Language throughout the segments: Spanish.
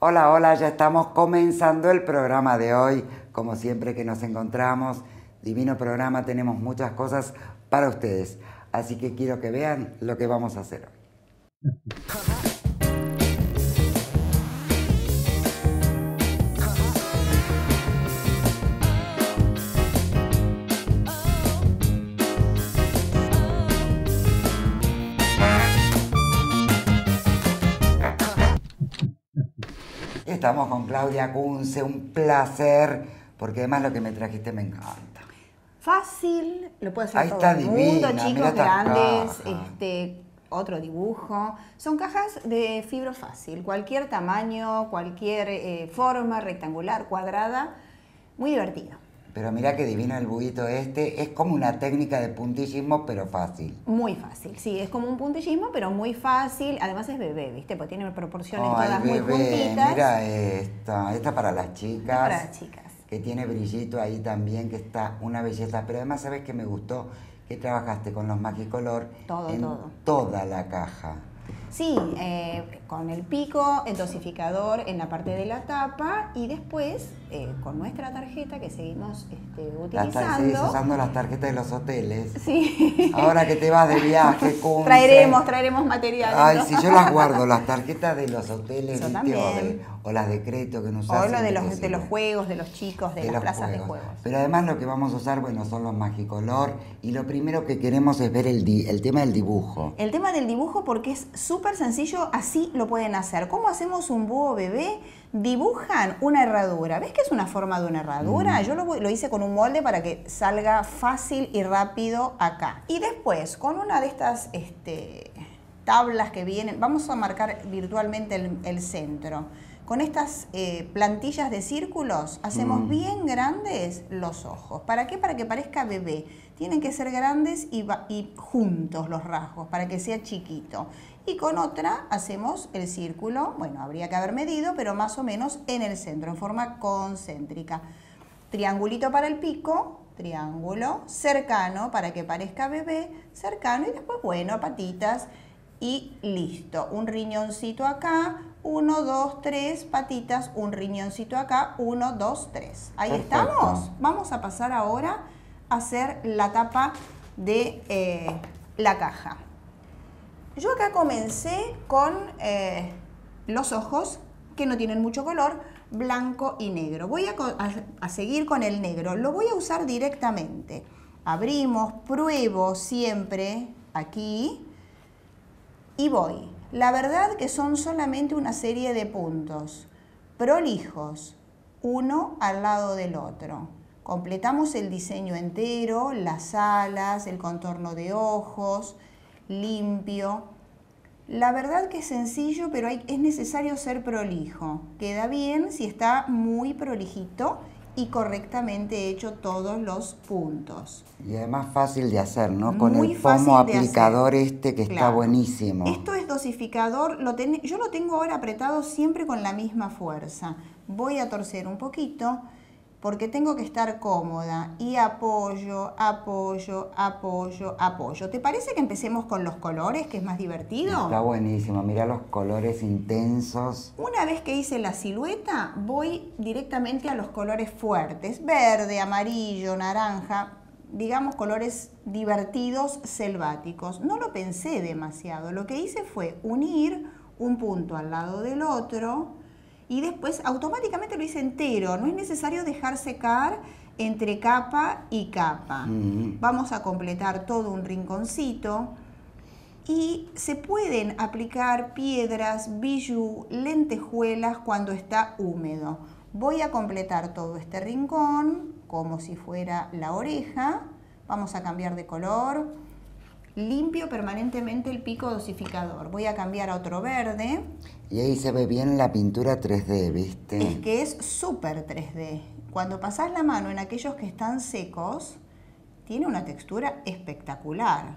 Hola, hola, ya estamos comenzando el programa de hoy. Como siempre que nos encontramos, divino programa, tenemos muchas cosas para ustedes. Así que quiero que vean lo que vamos a hacer hoy. Estamos con Claudia Kunze, un placer, porque además lo que me trajiste me encanta. Fácil, lo puede hacer Ahí todo está el divina, mundo, chicos, grandes, caja. este, otro dibujo. Son cajas de fibro fácil, cualquier tamaño, cualquier eh, forma, rectangular, cuadrada, muy divertido. Pero mira qué divino el buito este, es como una técnica de puntillismo, pero fácil. Muy fácil, sí, es como un puntillismo, pero muy fácil. Además es bebé, ¿viste? Porque tiene proporciones Ay, todas muy bebé, juntitas. mira esta, esta para las chicas. para las chicas. Que tiene brillito ahí también, que está una belleza. Pero además, ¿sabes qué me gustó? Que trabajaste con los Magicolor Todo, en todo. toda la caja. Sí, eh, con el pico, el dosificador en la parte de la tapa y después eh, con nuestra tarjeta que seguimos este, utilizando. usando las tarjetas de los hoteles. Sí. Ahora que te vas de viaje, Kunze. traeremos, traeremos material. Ay, ¿no? si yo las guardo, las tarjetas de los hoteles, de- o las de crédito que no usás. O lo de los, de los juegos, de los chicos, de, las plazas de juegos. Pero además lo que vamos a usar, bueno, son los Magicolor. Y lo primero que queremos es ver el, di- el tema del dibujo. El tema del dibujo porque es súper sencillo, así lo pueden hacer. ¿Cómo hacemos un búho bebé? Dibujan una herradura. ¿Ves que es una forma de una herradura? Yo lo, hice con un molde para que salga fácil y rápido acá. Y después, con una de estas este, tablas que vienen, vamos a marcar virtualmente el, el centro. Con estas eh, plantillas de círculos hacemos Mm. bien grandes los ojos. ¿Para qué? Para que parezca bebé. Tienen que ser grandes y, y juntos los rasgos, para que sea chiquito. Y con otra hacemos el círculo, bueno, habría que haber medido, pero más o menos en el centro, en forma concéntrica. Triangulito para el pico, triángulo, cercano para que parezca bebé, cercano y después, bueno, patitas y listo. Un riñoncito acá, uno, dos, tres, patitas, un riñoncito acá, uno, dos, tres. Ahí Perfecto. estamos. Vamos a pasar ahora a hacer la tapa de eh, la caja. Yo acá comencé con eh, los ojos, que no tienen mucho color, blanco y negro. Voy a, a seguir con el negro. Lo voy a usar directamente. Abrimos, pruebo siempre aquí y voy. La verdad que son solamente una serie de puntos, prolijos, uno al lado del otro. Completamos el diseño entero, las alas, el contorno de ojos, limpio. La verdad que es sencillo, pero hay- es necesario ser prolijo. Queda bien si está muy prolijito y correctamente hecho todos los puntos. Y además fácil de hacer, ¿no? Con Muy el pomo aplicador este que está buenísimo. Esto es dosificador, lo ten- yo lo tengo ahora apretado siempre con la misma fuerza. Voy a torcer un poquito porque tengo que estar cómoda y apoyo, apoyo, apoyo, apoyo. ¿Te parece que empecemos con los colores, que es más divertido? Está buenísimo, mira los colores intensos. Una vez que hice la silueta, voy directamente a los colores fuertes, verde, amarillo, naranja, digamos colores divertidos, selváticos. No lo pensé demasiado, lo que hice fue unir un punto al lado del otro y después automáticamente lo hice entero, no es necesario dejar secar entre capa y capa. Mm. Vamos a completar todo un rinconcito y se pueden aplicar piedras, bijú, lentejuelas cuando está húmedo. Voy a completar todo este rincón como si fuera la oreja. Vamos a cambiar de color. Limpio permanentemente el pico dosificador. Voy a cambiar a otro verde. Y ahí se ve bien la pintura 3D, ¿viste? Es que es súper 3D. Cuando pasás la mano en aquellos que están secos, tiene una textura espectacular.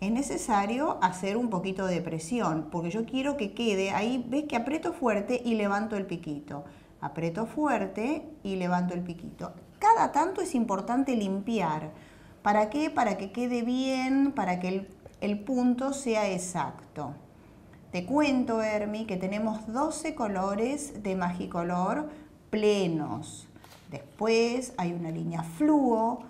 Es necesario hacer un poquito de presión, porque yo quiero que quede, ahí ves que aprieto fuerte y levanto el piquito. Aprieto fuerte y levanto el piquito. Cada tanto es importante limpiar. ¿Para qué? Para que quede bien, para que el, el punto sea exacto. Te cuento, Hermi, que tenemos 12 colores de Magicolor plenos. Después hay una línea fluo,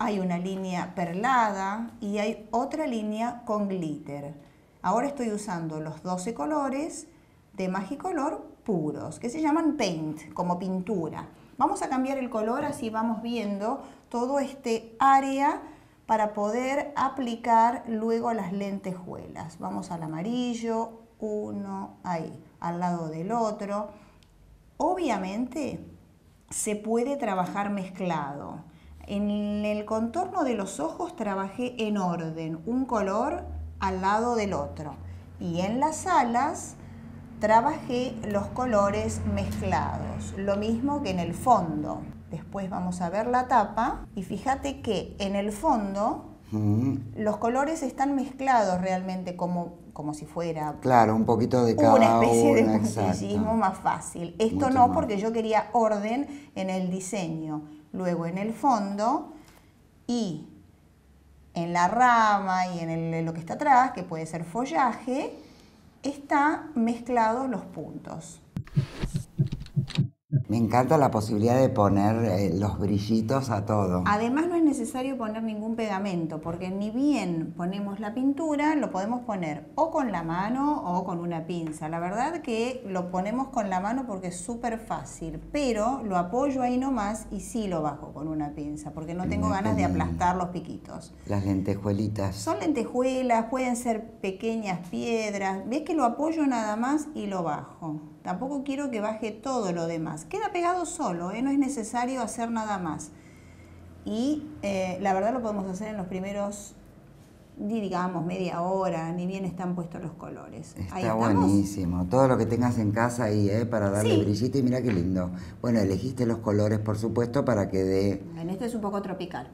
hay una línea perlada y hay otra línea con glitter. Ahora estoy usando los 12 colores de Magicolor puros, que se llaman paint, como pintura. Vamos a cambiar el color, así vamos viendo todo este área para poder aplicar luego las lentejuelas. Vamos al amarillo, uno ahí, al lado del otro. Obviamente se puede trabajar mezclado. En el contorno de los ojos trabajé en orden, un color al lado del otro. Y en las alas trabajé los colores mezclados, lo mismo que en el fondo. Después vamos a ver la tapa y fíjate que en el fondo mm. los colores están mezclados realmente como, como si fuera claro un poquito de cada una especie de puntillismo más fácil. Esto no porque yo quería orden en el diseño. Luego en el fondo y en la rama y en lo que está atrás, que puede ser follaje, está mezclados los puntos. Me encanta la posibilidad de poner eh, los brillitos a todo. Además no es necesario poner ningún pegamento, porque ni bien ponemos la pintura, lo podemos poner o con la mano o con una pinza. La verdad que lo ponemos con la mano porque es súper fácil, pero lo apoyo ahí nomás y sí lo bajo con una pinza, porque no tengo ganas de aplastar los piquitos. Las lentejuelitas. Son lentejuelas, pueden ser pequeñas piedras. Ves que lo apoyo nada más y lo bajo. Tampoco quiero que baje todo lo demás. Queda pegado solo, ¿eh? no es necesario hacer nada más. Y eh, la verdad lo podemos hacer en los primeros, digamos, media hora, ni bien están puestos los colores. Está buenísimo. Todo lo que tengas en casa ahí, ¿eh? para darle brillito y mira qué lindo. Bueno, elegiste los colores, por supuesto, para que dé... En este es un poco tropical.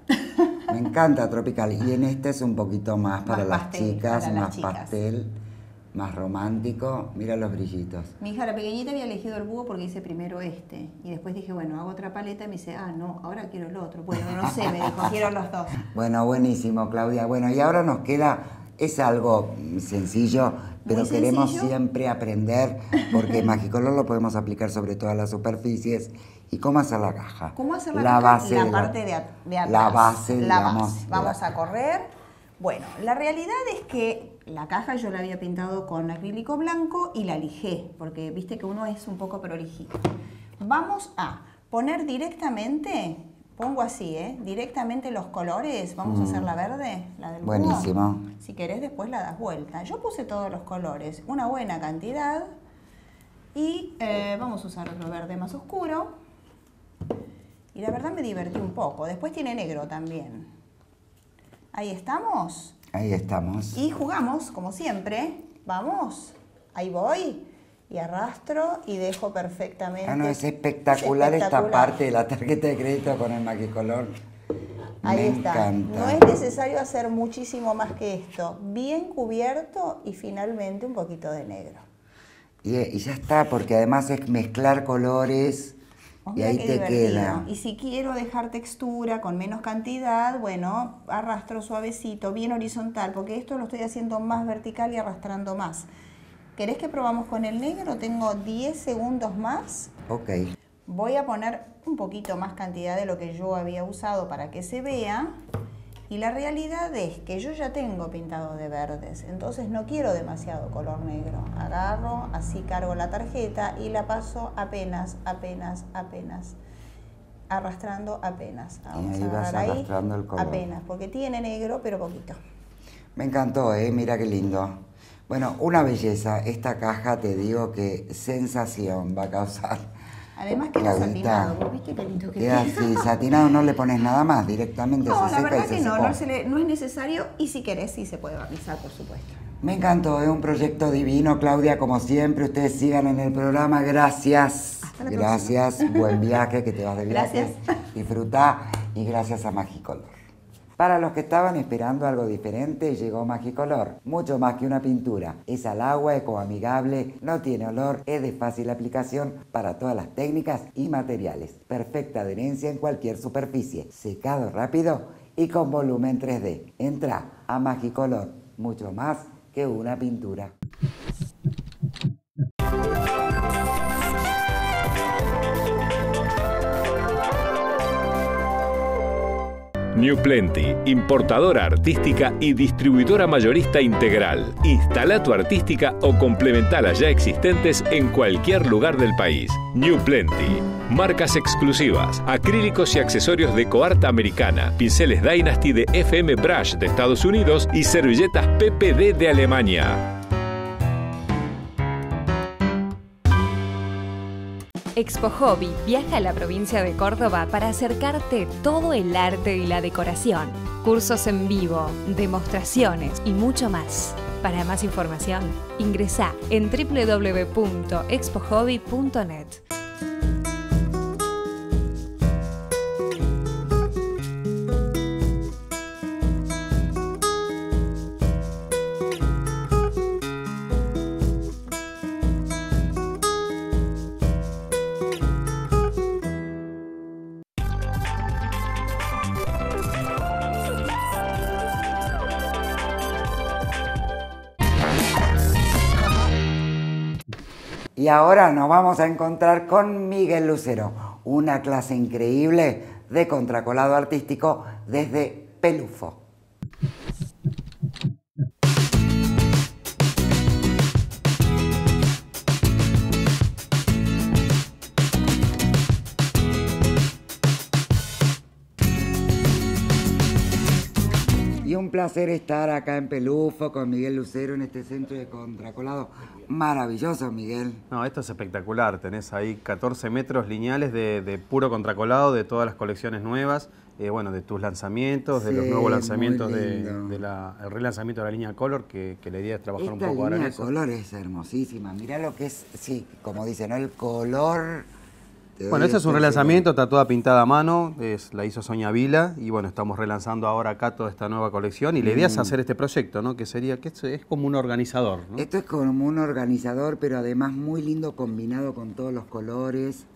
Me encanta tropical. Y en este es un poquito más para las chicas, más pastel más romántico, mira los brillitos. Mi hija, la pequeñita, había elegido el búho porque hice primero este. Y después dije, bueno, hago otra paleta y me dice, ah, no, ahora quiero el otro. Bueno, no sé, me dijo, quiero los dos. Bueno, buenísimo, Claudia. Bueno, y ahora nos queda, es algo sencillo, pero queremos siempre aprender, porque Magicolor lo podemos aplicar sobre todas las superficies. ¿Y cómo hacer la caja? ¿Cómo hacer la, caja? Base la parte de, atrás. La base, la Base. Vamos a correr. Bueno, la realidad es que la caja yo la había pintado con acrílico blanco y la lijé, porque viste que uno es un poco prolijito. Vamos a poner directamente, pongo así, ¿eh? directamente los colores. Vamos a hacer la verde, la del Buenísimo. Si querés después la das vuelta. Yo puse todos los colores, una buena cantidad. Y eh, vamos a usar otro verde más oscuro. Y la verdad me divertí un poco. Después tiene negro también. Ahí estamos. Ahí estamos. Y jugamos, como siempre. Vamos, ahí voy. Y arrastro y dejo perfectamente. Ah, no, es espectacular, esta parte de la tarjeta de crédito con el maquicolor. Ahí está. No es necesario hacer muchísimo más que esto. Bien cubierto y finalmente un poquito de negro. Y, y ya está, porque además es mezclar colores y ahí te queda. Y si quiero dejar textura con menos cantidad, bueno, arrastro suavecito, bien horizontal, porque esto lo estoy haciendo más vertical y arrastrando más. ¿Querés que probamos con el negro? Tengo 10 segundos más. Ok. Voy a poner un poquito más cantidad de lo que yo había usado para que se vea. Y la realidad es que yo ya tengo pintado de verdes, entonces no quiero demasiado color negro. Agarro, así cargo la tarjeta y la paso apenas, apenas, apenas. Arrastrando apenas. Vamos ahí vas arrastrando el color. Apenas, porque tiene negro, pero poquito. Me encantó, ¿eh? Mira qué lindo. Bueno, una belleza. Esta caja, te digo que sensación va a causar. Además queda satinado, ¿viste qué lindo que queda? así, satinado no le pones nada más, directamente no, se seca la verdad y que no, no, no, es necesario y si querés sí se puede barnizar, por supuesto. Me encantó, es un proyecto divino, Claudia, como siempre, ustedes sigan en el programa, gracias. Hasta la gracias, buen viaje, que te vas de viaje. Gracias. Disfruta y gracias a Magicolor. Para los que estaban esperando algo diferente, llegó Magicolor. Mucho más que una pintura. Es al agua, ecoamigable, no tiene olor, es de fácil aplicación para todas las técnicas y materiales. Perfecta adherencia en cualquier superficie. Secado rápido y con volumen 3D. Entra a Magicolor. Mucho más que una pintura. New Plenty, importadora artística y distribuidora mayorista integral. Instala tu artística o complementa las ya existentes en cualquier lugar del país. New Plenty. Marcas exclusivas, acrílicos y accesorios de coarta americana, pinceles Dynasty de FM Brush de Estados Unidos y servilletas PPD de Alemania. Expo Hobby viaja a la provincia de Córdoba para acercarte todo el arte y la decoración, cursos en vivo, demostraciones y mucho más. Para más información, ingresa en www.expohobby.net. Y ahora nos vamos a encontrar con Miguel Lucero, una clase increíble de contracolado artístico desde Pelufo. Y un placer estar acá en Pelufo con Miguel Lucero en este centro de contracolado. Maravilloso, Miguel. No, esto es espectacular. Tenés ahí 14 metros lineales de, de puro contracolado de todas las colecciones nuevas. eh, bueno, de tus lanzamientos, de los nuevos lanzamientos de, lindo. de la, el relanzamiento de la línea Color, que, que la idea es trabajar un poco ahora en línea de eso. color es hermosísima. Mirá lo que es, sí, como dicen, ¿no? El color. Bueno, este es un relanzamiento, está toda pintada a mano, es, la hizo Soña Vila y bueno, estamos relanzando ahora acá toda esta nueva colección y la idea Mm. es hacer este proyecto, ¿no? Que sería, que es, es como un organizador, ¿no? Esto es como un organizador, pero además muy lindo combinado con todos los colores,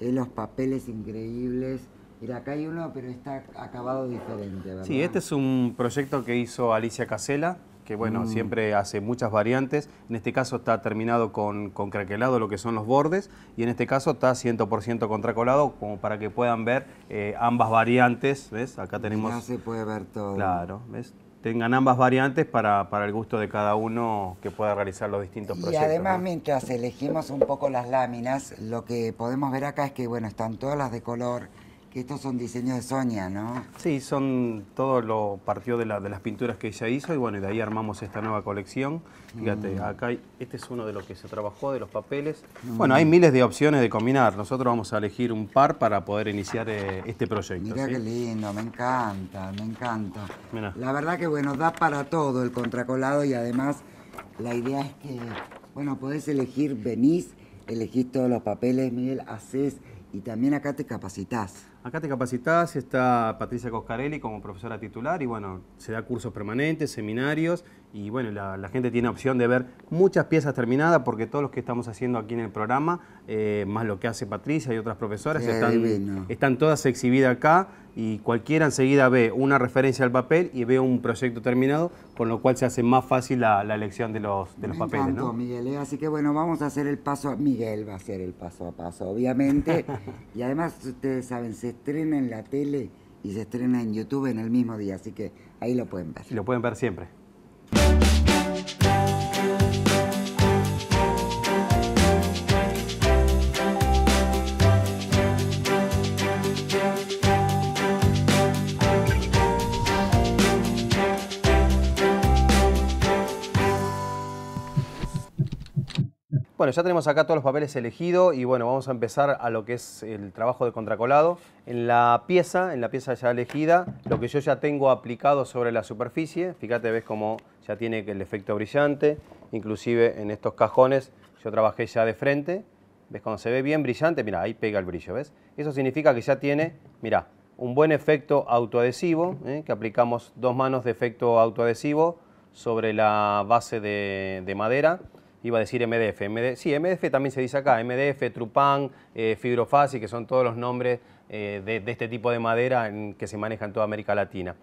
eh, los papeles increíbles. Mira, acá hay uno, pero está acabado diferente, ¿verdad? Sí, este es un proyecto que hizo Alicia Casela, que bueno, Mm. siempre hace muchas variantes. En este caso está terminado con, con craquelado lo que son los bordes y en este caso está 100% contracolado como para que puedan ver eh, ambas variantes, ¿ves? Acá tenemos... Ya se puede ver todo. Claro, ¿ves? Tengan ambas variantes para, para el gusto de cada uno que pueda realizar los distintos Y proyectos. además, ¿no? mientras elegimos un poco las láminas, lo que podemos ver acá es que, bueno, están todas las de color, que estos son diseños de Sonia, ¿no? Sí, son todo lo partió de, la- de las pinturas que ella hizo y bueno, y de ahí armamos esta nueva colección. Fíjate, Mm. acá hay- este es uno de los que se trabajó, de los papeles. Bueno, hay miles de opciones de combinar. Nosotros vamos a elegir un par para poder iniciar eh, este proyecto. Mirá ¿sí? qué lindo, me encanta, me encanta. Mirá. La verdad que bueno, da para todo el contracolado y además la idea es que, bueno, podés elegir, venís, elegís todos los papeles, Miguel, haces y también acá te capacitas. Acá te capacitás, está Patricia Coscarelli como profesora titular y bueno, se da cursos permanentes, seminarios y bueno, la, la gente tiene opción de ver muchas piezas terminadas porque todos los que estamos haciendo aquí en el programa, eh, más lo que hace Patricia y otras profesoras, están, todas exhibidas acá y cualquiera enseguida ve una referencia al papel y ve un proyecto terminado, con lo cual se hace más fácil la, la elección de los, de los me papeles. encantó, ¿no? Miguel, ¿eh? así que bueno, vamos a hacer el paso, Miguel va a hacer el paso a paso, obviamente. y además, ustedes saben, se estrena en la tele y se estrena en YouTube en el mismo día, así que ahí lo pueden ver. Y lo pueden ver siempre. Bueno, ya tenemos acá todos los papeles elegidos y bueno, vamos a empezar a lo que es el trabajo de contracolado. En la pieza, en la pieza ya elegida, lo que yo ya tengo aplicado sobre la superficie, fíjate, ves cómo ya tiene el efecto brillante, inclusive en estos cajones yo trabajé ya de frente, ves cuando se ve bien brillante, mira, ahí pega el brillo, ¿ves? Eso significa que ya tiene, mira, un buen efecto autoadhesivo, ¿eh? que aplicamos dos manos de efecto autoadhesivo sobre la base de, de madera, iba a decir MDF, MD, sí, MDF también se dice acá, MDF, Trupan, eh, Fibrofasi, que son todos los nombres eh, de, este tipo de madera que se maneja en toda América Latina.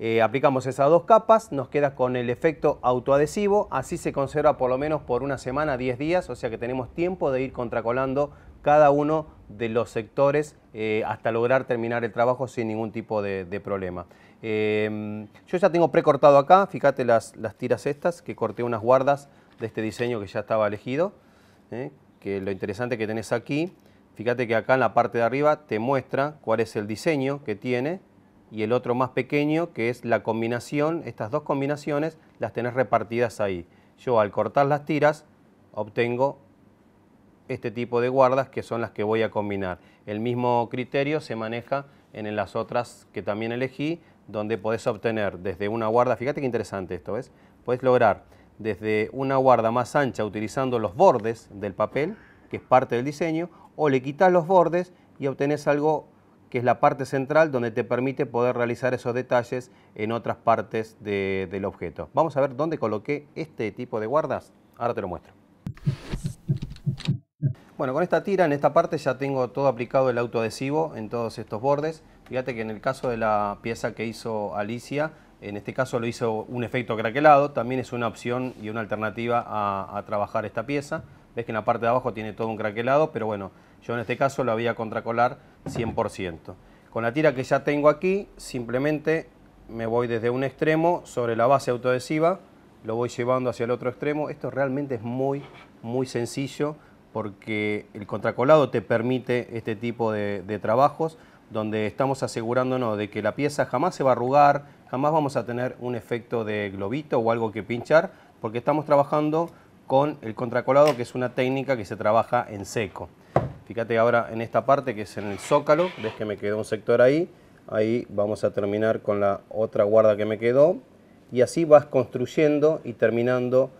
Eh, aplicamos esas dos capas, nos queda con el efecto autoadhesivo, así se conserva por lo menos por una semana, 10 días, o sea que tenemos tiempo de ir contracolando cada uno de los sectores eh, hasta lograr terminar el trabajo sin ningún tipo de, problema. Em, yo ya tengo precortado acá, fíjate las, las, tiras estas, que corté unas guardas de este diseño que ya estaba elegido, eh, que lo interesante que tenés aquí, fíjate que acá en la parte de arriba te muestra cuál es el diseño que tiene y el otro más pequeño que es la combinación, estas dos combinaciones las tenés repartidas ahí. Yo al cortar las tiras obtengo este tipo de guardas que son las que voy a combinar. El mismo criterio se maneja en las otras que también elegí, donde podés obtener desde una guarda, fíjate qué interesante esto, ¿ves? Puedes lograr desde una guarda más ancha utilizando los bordes del papel, que es parte del diseño, o le quitas los bordes y obtenés algo que es la parte central donde te permite poder realizar esos detalles en otras partes del objeto. Vamos a ver dónde coloqué este tipo de guardas. Ahora te lo muestro. Bueno, con esta tira en esta parte ya tengo todo aplicado el autoadhesivo en todos estos bordes. Fíjate que en el caso de la pieza que hizo Alicia, en este caso lo hizo un efecto craquelado, también es una opción y una alternativa a, trabajar esta pieza. Ves que en la parte de abajo tiene todo un craquelado, pero bueno, yo en este caso lo había a contracolar 100%. Con la tira que ya tengo aquí, simplemente me voy desde un extremo sobre la base autoadhesiva, lo voy llevando hacia el otro extremo. Esto realmente es muy, muy sencillo porque el contracolado te permite este tipo de, trabajos donde estamos asegurándonos de que la pieza jamás se va a arrugar, jamás vamos a tener un efecto de globito o algo que pinchar, porque estamos trabajando con el contracolado, que es una técnica que se trabaja en seco. Fíjate ahora en esta parte que es en el zócalo, ves que me quedó un sector ahí, ahí vamos a terminar con la otra guarda que me quedó, y así vas construyendo y terminando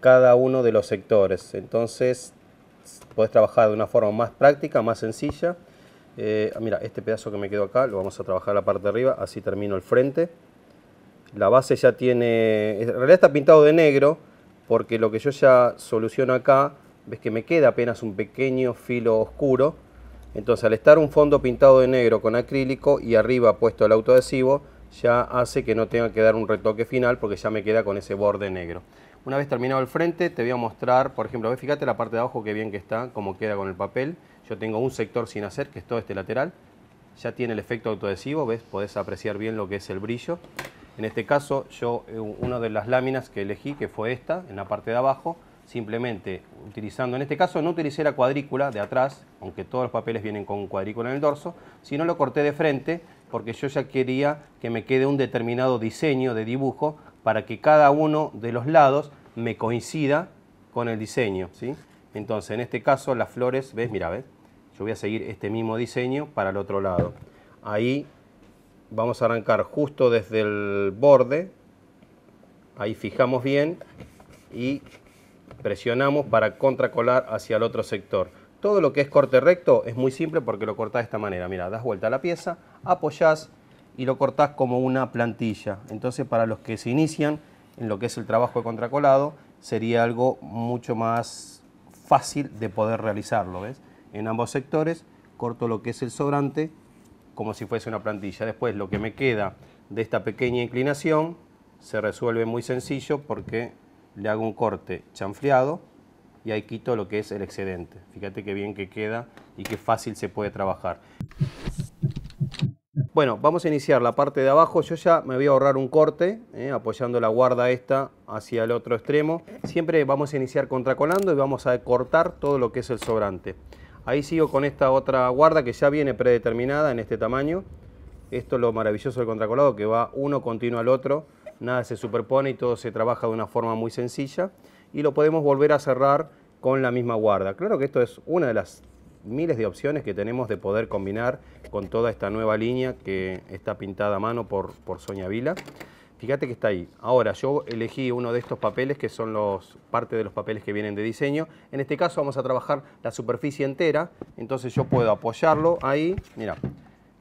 cada uno de los sectores. Entonces podés trabajar de una forma más práctica, más sencilla. Eh, mira, este pedazo que me quedó acá lo vamos a trabajar la parte de arriba, así termino el frente. La base ya tiene, en realidad está pintado de negro, porque lo que yo ya soluciono acá, ves que me queda apenas un pequeño filo oscuro. Entonces al estar un fondo pintado de negro con acrílico y arriba puesto el autoadhesivo, ya hace que no tenga que dar un retoque final porque ya me queda con ese borde negro. Una vez terminado el frente, te voy a mostrar, por ejemplo, fíjate la parte de abajo que bien que está, cómo queda con el papel. Yo tengo un sector sin hacer, que es todo este lateral. Ya tiene el efecto autoadhesivo, ¿ves? Podés apreciar bien lo que es el brillo. En este caso, yo, eh, una de las láminas que elegí, que fue esta, en la parte de abajo, simplemente utilizando, en este caso no utilicé la cuadrícula de atrás, aunque todos los papeles vienen con cuadrícula en el dorso, sino lo corté de frente, porque yo ya quería que me quede un determinado diseño de dibujo para que cada uno de los lados me coincida con el diseño. ¿sí? Entonces, en este caso, las flores, ¿ves? Mira, ¿ves? Yo voy a seguir este mismo diseño para el otro lado. Ahí vamos a arrancar justo desde el borde. Ahí fijamos bien y presionamos para contracolar hacia el otro sector. Todo lo que es corte recto es muy simple porque lo cortás de esta manera. Mira, das vuelta a la pieza, apoyás y lo cortás como una plantilla. Entonces para los que se inician en lo que es el trabajo de contracolado sería algo mucho más fácil de poder realizarlo. ¿ves? En ambos sectores corto lo que es el sobrante como si fuese una plantilla. Después lo que me queda de esta pequeña inclinación se resuelve muy sencillo porque le hago un corte chanfleado y ahí quito lo que es el excedente. Fíjate qué bien que queda y qué fácil se puede trabajar. Bueno, vamos a iniciar la parte de abajo. Yo ya me voy a ahorrar un corte, eh, apoyando la guarda esta hacia el otro extremo. Siempre vamos a iniciar contracolando y vamos a cortar todo lo que es el sobrante. Ahí sigo con esta otra guarda que ya viene predeterminada en este tamaño. Esto es lo maravilloso del contracolado, que va uno continuo al otro, nada se superpone y todo se trabaja de una forma muy sencilla. Y lo podemos volver a cerrar con la misma guarda. Claro que esto es una de las miles de opciones que tenemos de poder combinar con toda esta nueva línea que está pintada a mano por, por Soña Vila. Fíjate que está ahí. Ahora, yo elegí uno de estos papeles que son los parte de los papeles que vienen de diseño. En este caso vamos a trabajar la superficie entera, entonces yo puedo apoyarlo ahí. Mira,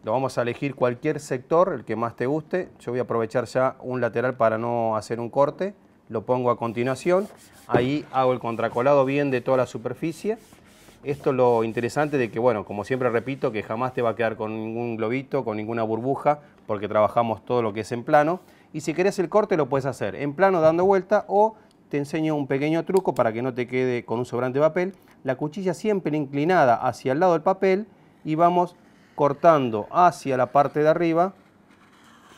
lo vamos a elegir cualquier sector, el que más te guste. Yo voy a aprovechar ya un lateral para no hacer un corte. Lo pongo a continuación. Ahí hago el contracolado bien de toda la superficie esto es lo interesante de que, bueno, como siempre repito, que jamás te va a quedar con ningún globito, con ninguna burbuja, porque trabajamos todo lo que es en plano. Y si querés el corte lo puedes hacer en plano dando vuelta o te enseño un pequeño truco para que no te quede con un sobrante de papel. La cuchilla siempre inclinada hacia el lado del papel y vamos cortando hacia la parte de arriba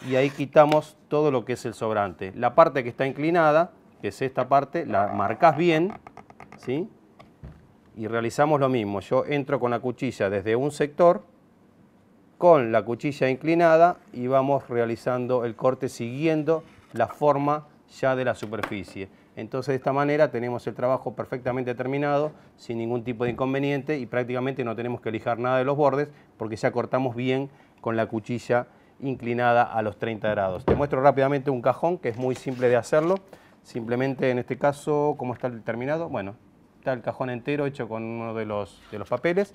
y ahí quitamos todo lo que es el sobrante. La parte que está inclinada, que es esta parte, la marcas bien, ¿sí? Y realizamos lo mismo. Yo entro con la cuchilla desde un sector, con la cuchilla inclinada y vamos realizando el corte siguiendo la forma ya de la superficie. Entonces de esta manera tenemos el trabajo perfectamente terminado, sin ningún tipo de inconveniente y prácticamente no tenemos que lijar nada de los bordes porque ya cortamos bien con la cuchilla inclinada a los 30 grados. Te muestro rápidamente un cajón que es muy simple de hacerlo. Simplemente en este caso, ¿cómo está el terminado? Bueno, está el cajón entero hecho con uno de los, de los papeles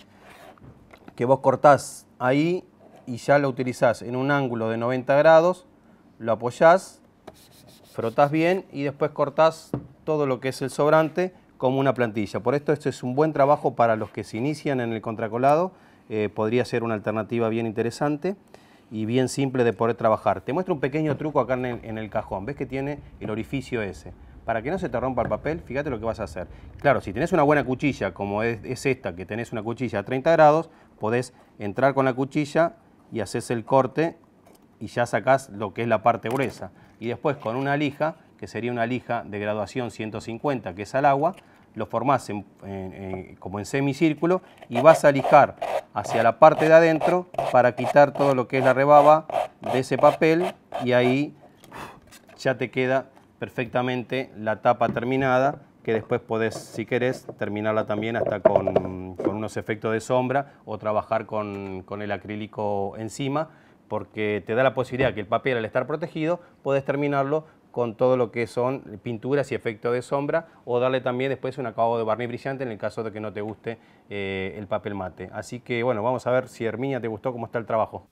que vos cortás ahí y ya lo utilizás en un ángulo de 90 grados, lo apoyás, frotás bien y después cortás todo lo que es el sobrante como una plantilla. Por esto esto es un buen trabajo para los que se inician en el contracolado, eh, podría ser una alternativa bien interesante y bien simple de poder trabajar. Te muestro un pequeño truco acá en el, cajón. ¿Ves que tiene el orificio ese? Para que no se te rompa el papel, fíjate lo que vas a hacer. Claro, si tenés una buena cuchilla, como es, esta, que tenés una cuchilla a 30 grados, podés entrar con la cuchilla y haces el corte y ya sacás lo que es la parte gruesa. Y después con una lija, que sería una lija de graduación 150, que es al agua, lo formás como en semicírculo y vas a lijar hacia la parte de adentro para quitar todo lo que es la rebaba de ese papel y ahí ya te queda perfectamente la tapa terminada que después podés, si querés, terminarla también hasta con, unos efectos de sombra o trabajar con, el acrílico encima porque te da la posibilidad que el papel al estar protegido, podés terminarlo con todo lo que son pinturas y efectos de sombra o darle también después un acabado de barniz brillante en el caso de que no te guste eh, el papel mate. Así que bueno, vamos a ver si Herminia te gustó cómo está el trabajo.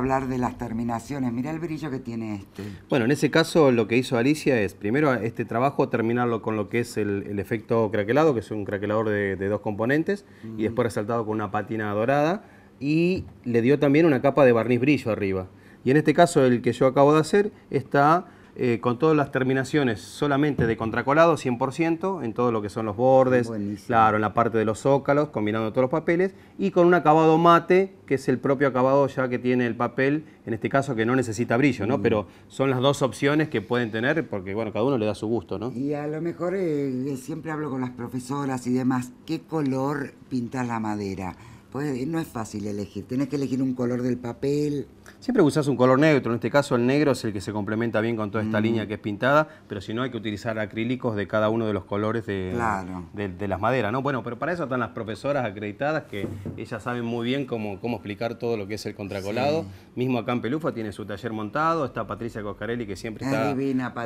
Hablar de las terminaciones. Mira el brillo que tiene este. Bueno, en ese caso lo que hizo Alicia es, primero este trabajo, terminarlo con lo que es el, efecto craquelado, que es un craquelador de, dos componentes, y después resaltado con una patina dorada, y le dio también una capa de barniz brillo arriba. Y en este caso el que yo acabo de hacer está eh, con todas las terminaciones solamente de contracolado 100% en todo lo que son los bordes, claro, en la parte de los zócalos, combinando todos los papeles, y con un acabado mate, que es el propio acabado ya que tiene el papel, en este caso que no necesita brillo, ¿no? Mm. Pero son las dos opciones que pueden tener, porque bueno, cada uno le da su gusto, ¿no? Y a lo mejor eh, siempre hablo con las profesoras y demás, ¿qué color pintar la madera? Pues no es fácil elegir, tienes que elegir un color del papel. Siempre usas un color neutro, en este caso el negro es el que se complementa bien con toda esta mm. línea que es pintada, pero si no hay que utilizar acrílicos de cada uno de los colores de, de, las maderas, ¿no? Bueno, pero para eso están las profesoras acreditadas que ellas saben muy bien cómo, cómo explicar todo lo que es el contracolado. Mismo acá en Pelufa tiene su taller montado, está Patricia Coscarelli que siempre está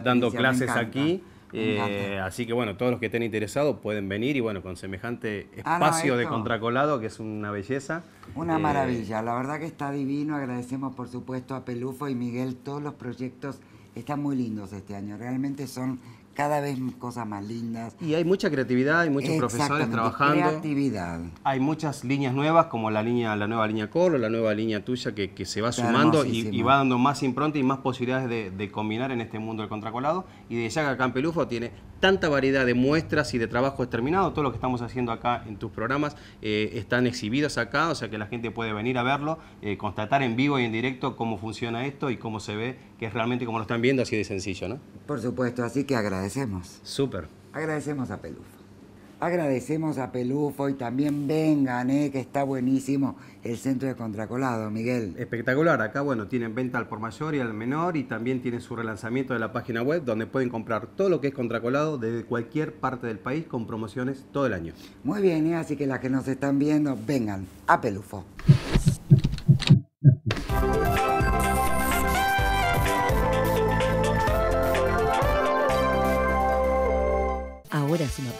dando clases aquí. Eh, así que bueno, todos los que estén interesados pueden venir y bueno, con semejante ah, espacio de contracolado que es una belleza. Una eh, maravilla, la verdad que está divino, agradecemos por supuesto a Pelufo y Miguel, todos los proyectos. Están muy lindos este año, realmente son cada vez cosas más lindas. Y hay mucha creatividad, hay muchos profesores trabajando. creatividad. Hay muchas líneas nuevas, como la línea, la nueva línea Colo, la nueva línea tuya, que, se va sumando y, va dando más impronta y más posibilidades de, combinar en este mundo del contracolado. Y de ya acá en Pelufo tiene tanta variedad de muestras y de trabajos terminados, todo lo que estamos haciendo acá en tus programas eh, están exhibidos acá, o sea que la gente puede venir a verlo, eh, constatar en vivo y en directo cómo funciona esto y cómo se ve, que es realmente como lo están viendo, así de sencillo, ¿no? Por supuesto, así que agradecemos. Súper. Agradecemos a Pelufo. Agradecemos a Pelufo y también vengan, eh, que está buenísimo el centro de contracolado, Miguel. Espectacular. Acá, bueno, tienen venta al por mayor y al menor y también tienen su relanzamiento de la página web donde pueden comprar todo lo que es contracolado desde cualquier parte del país con promociones todo el año. Muy bien, ¿eh? así que las que nos están viendo, vengan a Pelufo.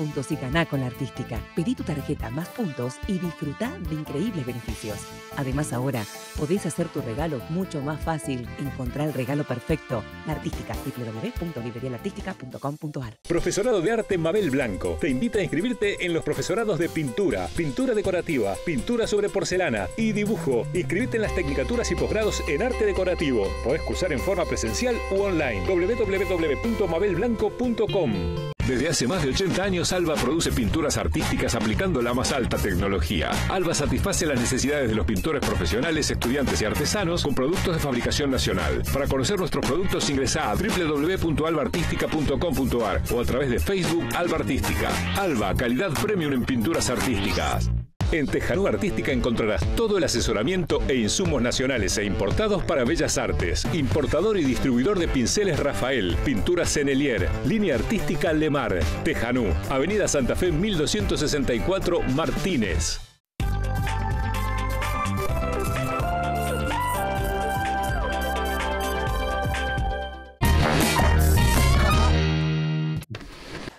Puntos y ganá con la artística. Pedí tu tarjeta más puntos y disfruta de increíbles beneficios. Además ahora podés hacer tu regalo mucho más fácil. Encontrar el regalo perfecto. La artística www.librerialartística.com.ar Profesorado de Arte Mabel Blanco te invita a inscribirte en los profesorados de pintura, pintura decorativa, pintura sobre porcelana y dibujo. Inscribite en las tecnicaturas y posgrados en arte decorativo. Podés cursar en forma presencial u online. www.mabelblanco.com desde hace más de 80 años, Alba produce pinturas artísticas aplicando la más alta tecnología. Alba satisface las necesidades de los pintores profesionales, estudiantes y artesanos con productos de fabricación nacional. Para conocer nuestros productos ingresa a www.albaartística.com.ar o a través de Facebook Alba Artística. Alba, calidad premium en pinturas artísticas. En Tejanú Artística encontrarás todo el asesoramiento e insumos nacionales e importados para bellas artes. Importador y distribuidor de pinceles Rafael, pintura Senelier, línea artística Lemar. Tejanú, Avenida Santa Fe 1264 Martínez.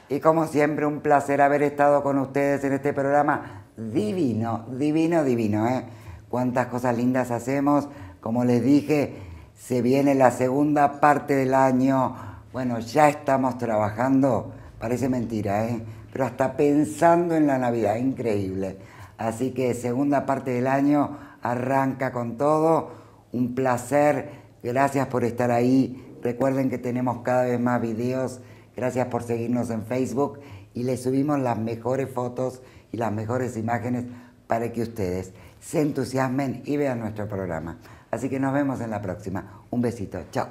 Y como siempre, un placer haber estado con ustedes en este programa divino, divino, divino. ¿eh? Cuántas cosas lindas hacemos. Como les dije, se viene la segunda parte del año. Bueno, ya estamos trabajando, parece mentira, ¿eh? pero hasta pensando en la Navidad, increíble. Así que segunda parte del año arranca con todo. Un placer, gracias por estar ahí. Recuerden que tenemos cada vez más videos Gracias por seguirnos en Facebook y les subimos las mejores fotos las mejores imágenes para que ustedes se entusiasmen y vean nuestro programa. Así que nos vemos en la próxima. Un besito. Chao.